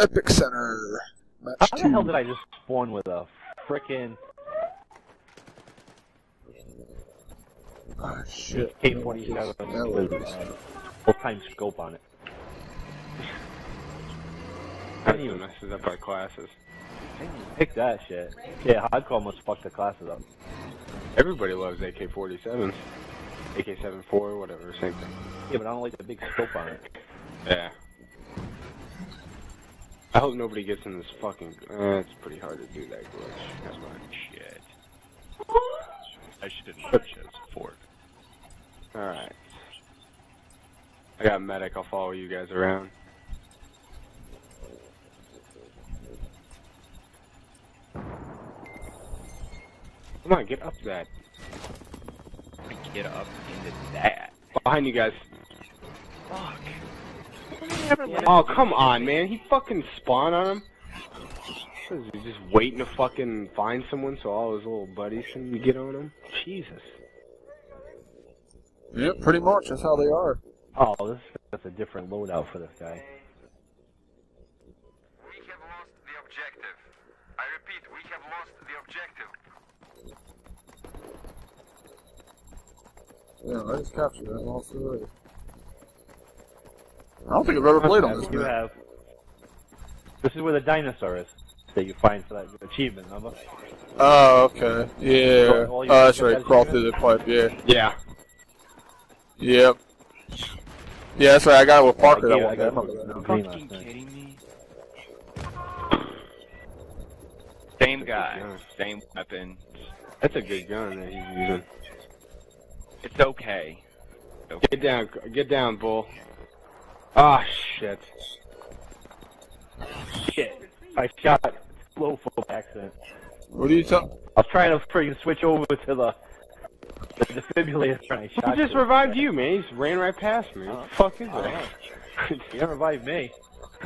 Epicenter. Match How two. the hell did I just spawn with a frickin' Ah, shit. K-47 with uh, full-time scope on it? That even messes up our classes. Pick that shit. Yeah, hardcore must fuck the classes up. Everybody loves AK-47s. AK-74, whatever, same thing. Yeah, but I don't like the big scope on it. Yeah. I hope nobody gets in this fucking... Uh, it's pretty hard to do that glitch. On, shit. I should didn't know shit for Alright. I got a medic, I'll follow you guys around. Come on, get up that. Get up into that. Behind you guys. Fuck. Oh, come on, man. He fucking spawned on him. What is he just waiting to fucking find someone so all his little buddies can get on him? Jesus. Yep, pretty much. That's how they are. Oh, this that's a different loadout for this guy. We have lost the objective. I repeat, we have lost the objective. Yeah, I just captured that. Lost it already. I don't think I've ever played on this You map. have. This is where the dinosaur is that you find for that achievement, remember? Oh, okay. Yeah. All you Oh, that's right. Crawl through the pipe. Yeah. Yeah. Yep. Yeah, that's right. I got it with Parker that one I day. I got remember it. that. Green Fucking kidding me? Same guy, same weapon. That's a good gun that he's using. It's okay. Get down, get down, bull. Ah, shit. Shit. I shot slow full accident. What are you talking? I was trying to freaking switch over to the the defibrillator and I He shot just you. revived you, man. He just ran right past me. What the fuck is I that? know. You haven't revived me.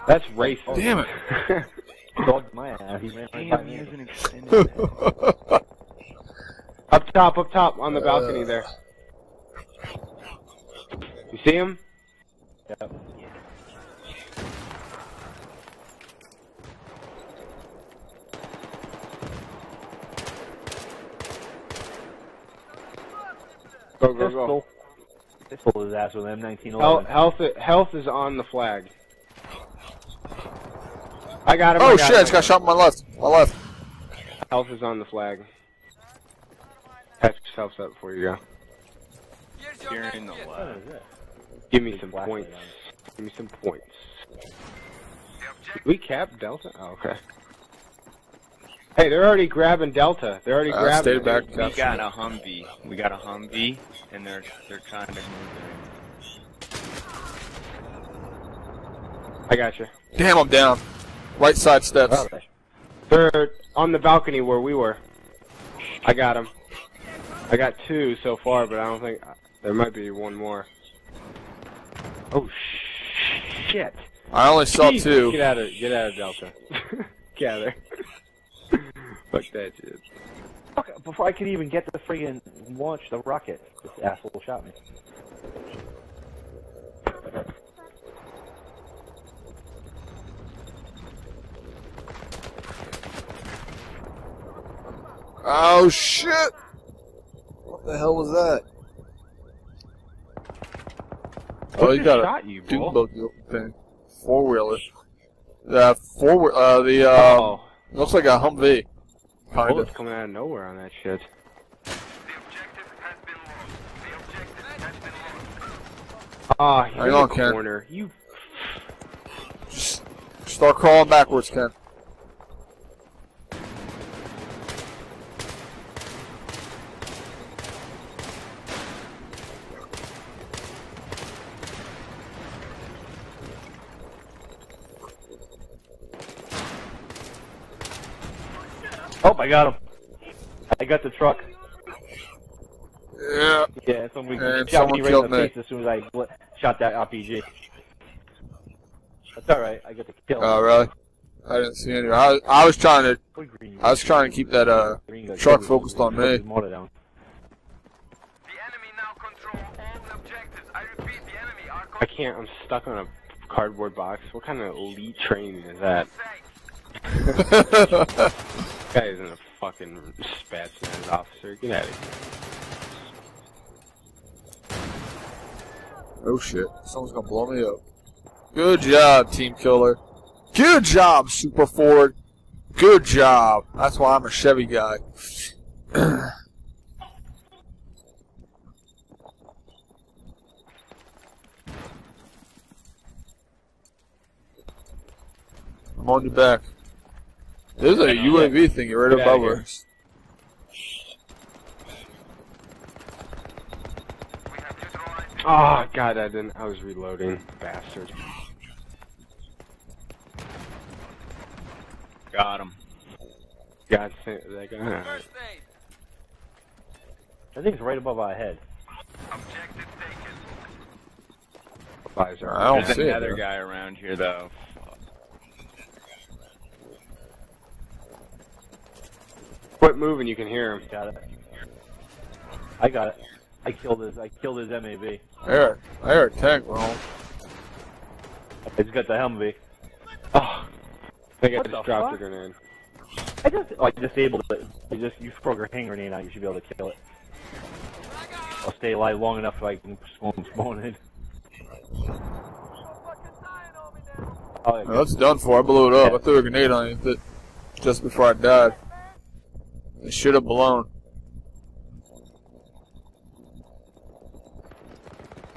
That's racist. Damn it. Dogged my ass. He ran right Damn, he has an extended Up top, up top, on the balcony Uh. there. You see him? Yep. Go, go, go. Pistol. Pistol his ass with an Health, M1911. health, health is on the flag. I got him. Oh I got shit! him. I just got shot in my left. My left. Health is on the flag. Patch yourself up before you go. Here in the left. Give me Big some points. Give me some points. The Did we cap Delta? Oh, okay. Hey, they're already grabbing Delta. They're already I grabbing. stayed back. We got a Humvee. We got a Humvee, and they're they're trying to move I got you. Damn, I'm down. Right side steps. Oh, they- They're on the balcony where we were. I got him. I got two so far, but I don't think uh, there might be one more. Oh shit! I only saw Jesus, two. Get out of get out of Delta. get out of there. Fuck that shit. Fuck, before I could even get the friggin' launch the rocket, this asshole shot me. Oh shit! What the hell was that? Oh, you got a shot you, Duke bull? buggy thing. Four wheeler. The four uh the uh Oh, looks like a Humvee. Bullets coming out of nowhere on that shit. The objective has been lost. The objective has been lost. Ah, you're Hang in the corner. You Just start crawling backwards, Ken. Oh, I got him. I got the truck. Yeah. Yeah, somebody And shot me someone right in killed the me. face as soon as I shot that RPG. That's alright, I get the kill. Oh really? I didn't see any. I, I was trying to. What green I was trying to keep that uh truck focused on me. down. The enemy now control all objectives. I repeat, the enemy are I controlling can't. I'm stuck on a cardboard box. What kind of elite training is that? Safe. Guy isn't a fucking Spetsnaz officer. Get out of here. oh shit. Someone's gonna blow me up. Good job, Team Killer. Good job, Super Ford. Good job. That's why I'm a Chevy guy. I'm on your back. There's a UAV thing right Get above here. us. We Oh god, I didn't. I was reloading, bastard. Got him. God, that guy. Alright. I think it's right above our head. Objective taken. Visor. I don't There's see it, another though. guy around here though. Quit moving, you can hear him. Got it. I got it. I killed his. I killed his MAV. I heard, I heard tank roll. I just got the Humvee. Oh, I think I just the dropped fuck? a grenade. I just oh, like disabled it. You just you throw your hand grenade out, you should be able to kill it. I'll stay alive long enough so I can spawn, spawn in. Oh, yeah, No, that's done for. I blew it up. I threw a grenade on it just before I died. It should have blown.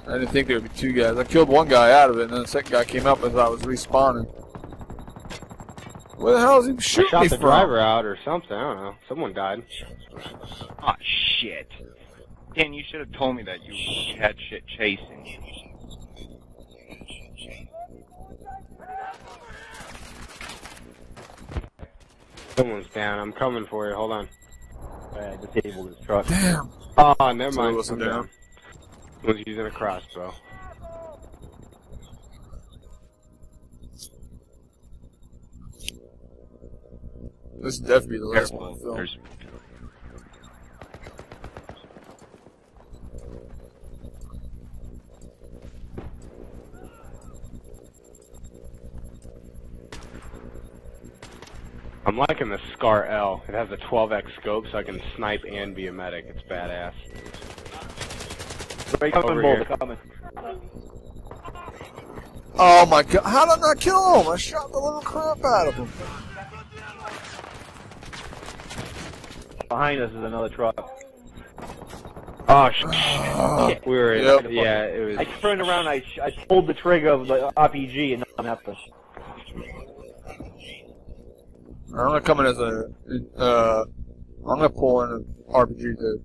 I didn't think there would be two guys. I killed one guy out of it, and then the second guy came up as I was respawning. Where the hell is he shooting I shooting shot me the from? driver out or something. I don't know. Someone died. Oh shit. Dan, you should have told me that you, you had shit chasing Someone's down. I'm coming for you. Hold on. I disabled his truck. Damn. Oh, never So mind. it wasn't I'm down. Was using a crossbow. This is definitely the last one. There's I'm liking the SCAR-L. It has a 12x scope, so I can snipe and be a medic. It's badass. Right, Over coming, here. Bolt, coming. Oh my god! How did I not kill him? I shot the little crap out of him. Behind us is another truck. Oh shit! Ah. we were. Yep. Yeah, it was. I turned around, I, sh- I pulled the trigger of the RPG and nothing happened. I'm gonna come in as a. Uh, I'm gonna pull in an RPG to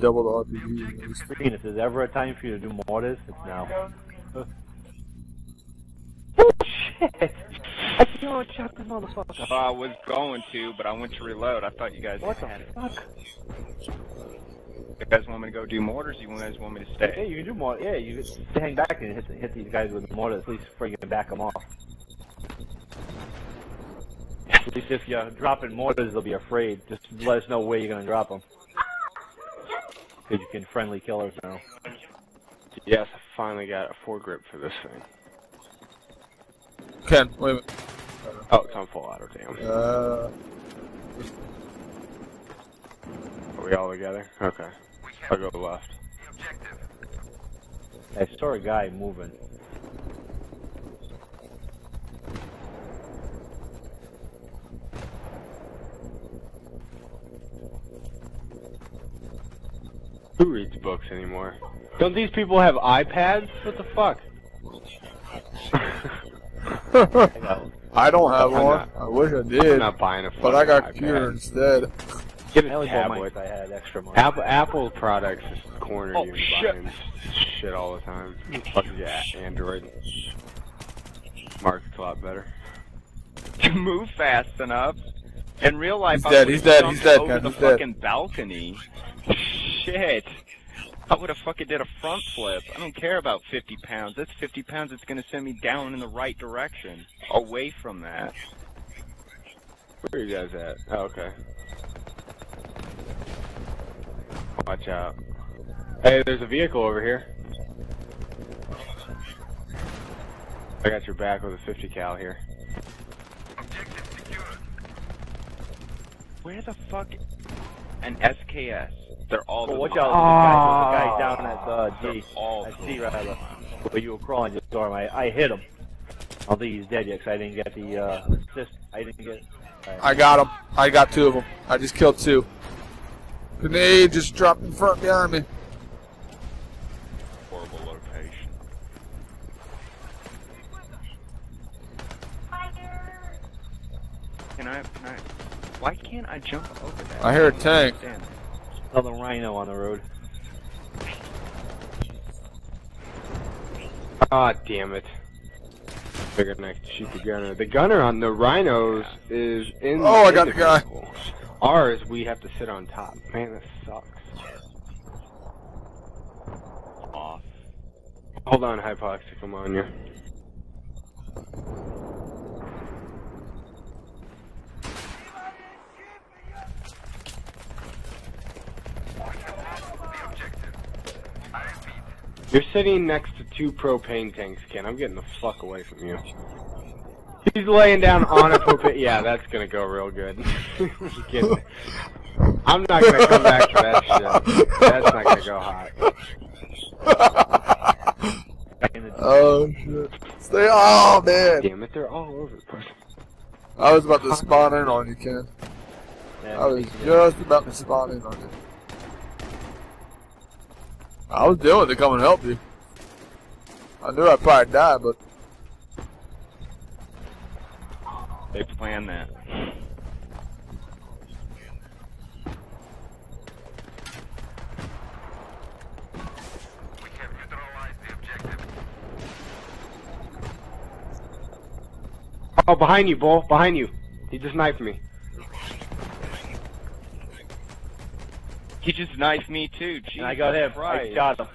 double the RPG. Green, if there's ever a time for you to do mortars, it's now. Shit! I can't shot this motherfucker. I was going to, but I went to reload. I thought you guys What the had it. fuck? You guys want me to go do mortars? You guys want me to stay? Yeah, you can do more. Yeah, you can hang back and hit, hit these guys with the mortar. At least friggin' back them off. At least if you're dropping mortars, they'll be afraid. Just let us know where you're gonna drop them. Because you can friendly killers now. Yes, I finally got a foregrip for this thing. Ken, wait a minute. Oh, it's on full auto. Damn. Uh, Are we all together? Okay. I'll go left. the objective. I saw a guy moving. Who reads books anymore? Don't these people have iPads? What the fuck? I don't have I'm one. not- I wish I did. I'm did, not buying a but I got a fucking computer instead. Get I a only bought mine tablet. 'cause I had extra money. Apple Apple products just corner Oh, you and shit. buying shit all the time. Fuck yeah, Android. Market's a lot better. To move fast enough. In real life, He's I dead, would've he's dead, he's dead, over Ken, the dead. fucking balcony. Shit. I would have fucking did a front flip. I don't care about 50 pounds. That's 50 pounds that's gonna send me down in the right direction. Away from that. Where are you guys at? Oh, okay. Watch out. Hey, there's a vehicle over here. I got your back with a 50 cal here. Where the fuck? An SKS. They're all. Well, to watch the- out, there's a guy, there's a guy down at uh, They're G. all At to C the- rather. Where you were crawling just storm. I, I hit him. I don't think he's dead yet because I didn't get the uh, assist. I didn't get. I got him. I got two of them. I just killed two. Grenade just dropped in front behind me. Horrible location. Can I? Can I? Why can't I jump over that? I hear a tank. Damn. Another rhino on the road. Ah, damn it. Figured I could shoot the gunner. The gunner on the rhinos is in. Oh, I got the guy. Ours, we have to sit on top. Man, this sucks. Off. Hold on, hypoxic. I'm on you. The objective. I repeat. You're sitting next to two propane tanks, Ken. I'm getting the fuck away from you. He's laying down on a propane. Yeah, that's gonna go real good. I'm not gonna come back for that shit. That's not gonna go hot. Back in the Oh shit. Stay. Oh man. Damn it, they're all over the place. I was about to spawn in on you, Ken. yeah, I was just about to spawn in on you. I was doing to come and help you. I knew I'd probably die, but They planned that. We have neutralized the objective. Oh, behind you, Bull. Behind you. He just knifed me. He just knifed me too. Jesus And I got him. I shot him.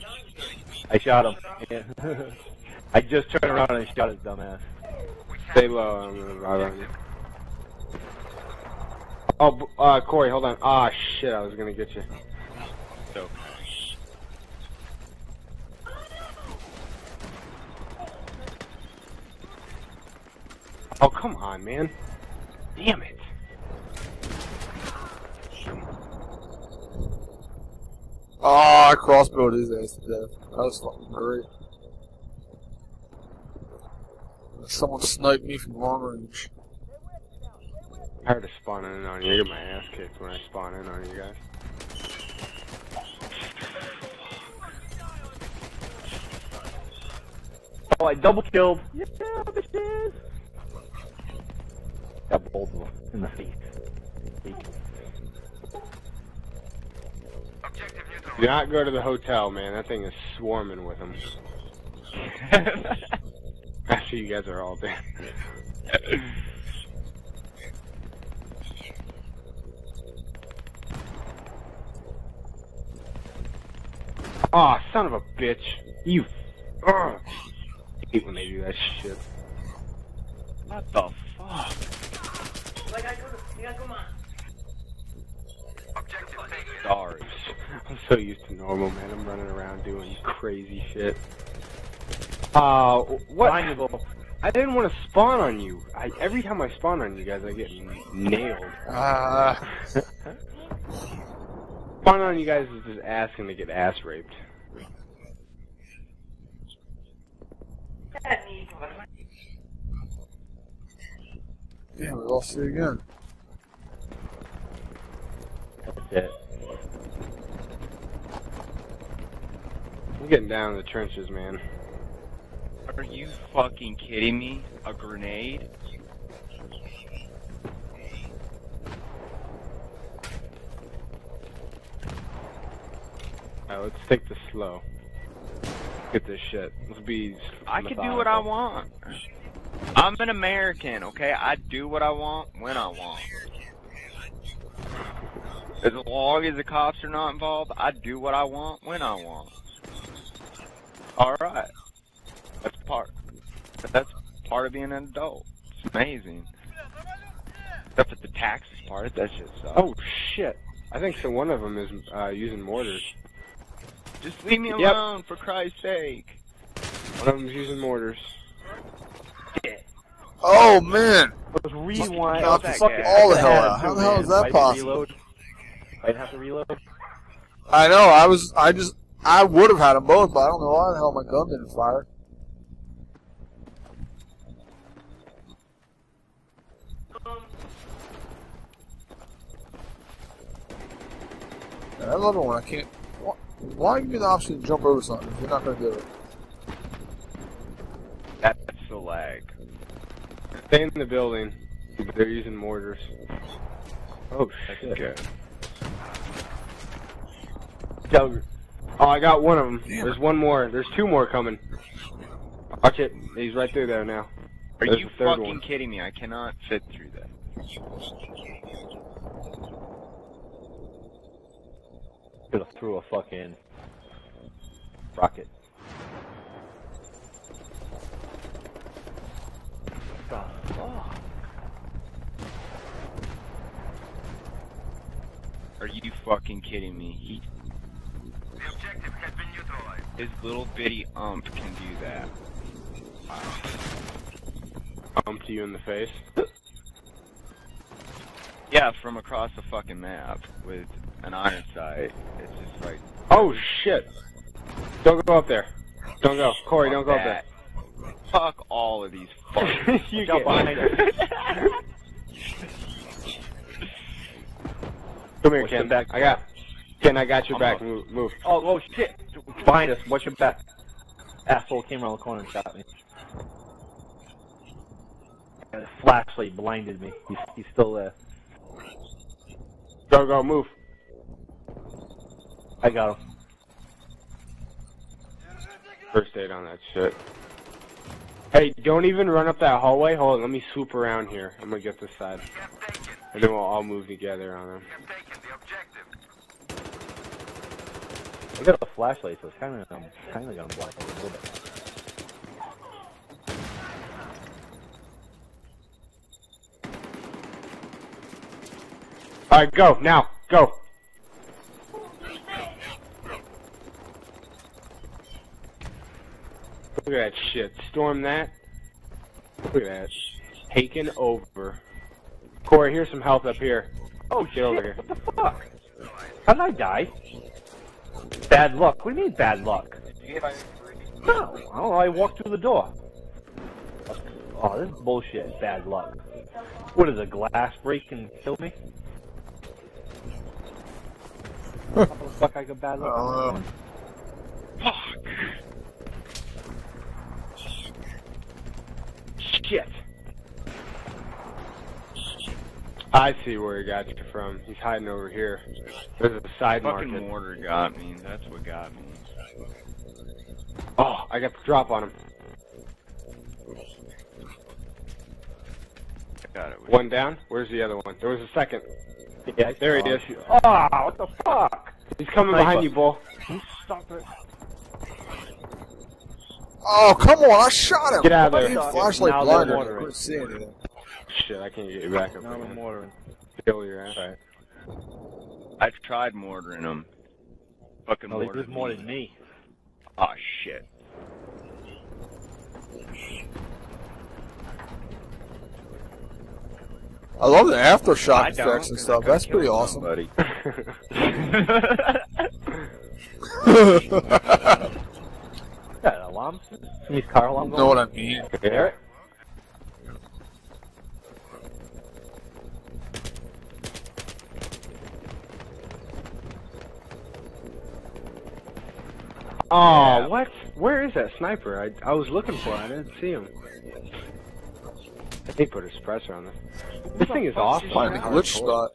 I shot him. Yeah. I just turned around and shot his dumbass. We Stay low. I'm right on you. Oh, b- uh, Corey, hold on. Ah, shit, I was gonna get you. So, Oh, come on, man. Damn it. Ah, oh, I crossbowed his ass to death. That was fucking great. Someone sniped me from long range. I heard a spawn in on you. I get my ass kicked when I spawn in on you guys. Oh, I double killed. Yeah, bitches. Got both of them in the face. objective Do not go to the hotel, man. That thing is swarming with them. After you guys are all dead. Aw, oh, son of a bitch. You. Ugh. I hate when they do that shit. what the fuck? Objective taken. Stars. I'm so used to normal, man. I'm running around doing crazy shit. Uh, what? Behind. I didn't want to spawn on you. I, every time I spawn on you guys, I get nailed. Ah, Spawn on you guys is just asking to get ass raped. damn it! I'll see you again. That's it. I'm getting down in the trenches, man. Are you fucking kidding me? A grenade? Alright, let's take this slow. Get this shit. Let's be. I can do what I want. I'm an American, okay? I do what I want when I want. As long as the cops are not involved, I do what I want when I want. Alright. That's part that's part of being an adult. It's amazing. Except for the taxes part, that shit sucks. Oh shit! I think so. One of them is uh, using mortars. just leave me Yep. alone, for Christ's sake. One of them's using mortars. Oh man! Let's rewind. knocked that fuck guy. all the hell had out. to, How the hell is that Might possible? Reload. I'd have to reload. I know. I was. I just. I would have had them both, but I don't know why the hell my gun didn't fire. Yeah, I love it when I can't. Why, why give me the option to jump over something if you're not going to do it? That's the lag. Stay in the building. They're using mortars. Oh shit. Good. Doug. Oh, I got one of them. There's one more. There's two more coming. Watch it. He's right through there now. Are There's you third fucking one. kidding me? I cannot fit through that. Could have threw a fucking rocket. The fuck? Are you fucking kidding me? He, The objective has been neutralized. His little bitty ump can do that. Bump to you in the face. Yeah, from across the fucking map with an iron sight. It's just like. Oh shit! Don't go up there. Don't go, Corey. Don't go up there. Fuck all of these fuckers. you Watch out behind us. Come here, Ken. back. I got. Ken, I got your I'm back. up. Move, move. Oh, oh shit! Behind us. Watch your back. Asshole came around the corner and shot me. And the flashlight blinded me. He's, he's still there. Go, go, move. I got him. First aid on that shit. Hey, don't even run up that hallway. Hold on, let me swoop around here. I'm gonna get this side. We have taken. And then we'll all move together on them. We have taken the objective. I got a flashlight, so it's kind of um, kind of gonna block it a little bit. Alright, go, now, go. Look at that shit. Storm that. Look at that. Taken over. Corey, here's some health up here. Oh shit! over here. What the fuck? How did I die? Bad luck. What do you mean bad luck? No, I don't know. I walked through the door. Oh, this is bullshit. Bad luck. What is a glass break and kill me? How the fuck I got bad luck? Know. Shit. I see where he got you from. He's hiding over here. There's a side fucking market. mortar got me. That's what got me. Oh, I got the drop on him. Got it. One down. Where's the other one? There was a second. Yeah, There he oh, is. shit. Ah, what the fuck? He's coming Sniper. behind you, Bull. Stop it. Oh, come on! I shot him. Get out of there. Flashlight Now blinded. I watering. couldn't see anything. Shit, I can't get you back up Now I'm again. watering. Kill your ass. Alright. I tried mortaring them. Fucking Oh, they mortared did more than me. Oh shit. I love the I aftershock don't, effects and 'cause I stuff. That's pretty awesome. Buddy. Got an alarm? Somebody's car alarm going? know what I mean? Hear Oh, Yeah. what? Where is that sniper? I, I was looking for it. I didn't see him. I think put a suppressor on this. This thing is awesome. Find a glitch spot.